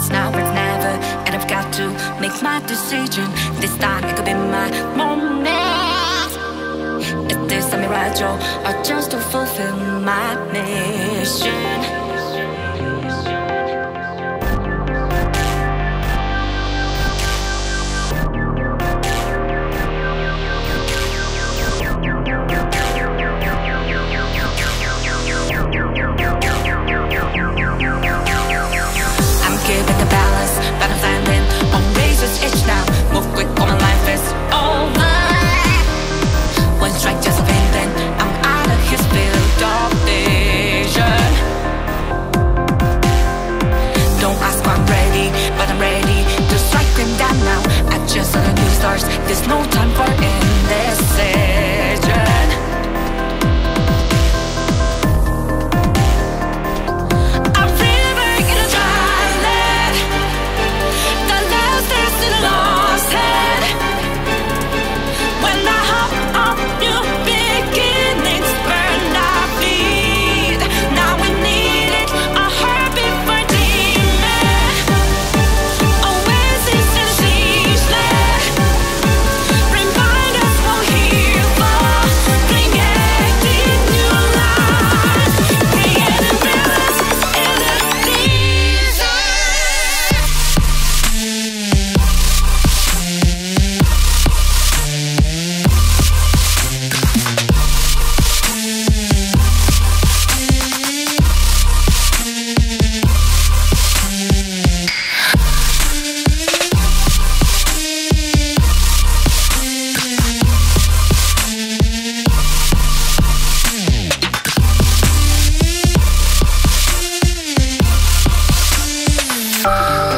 it's now or never. And I've got to make my decision. This time it could be my moment. If there's a mirage or just a fool. Bye.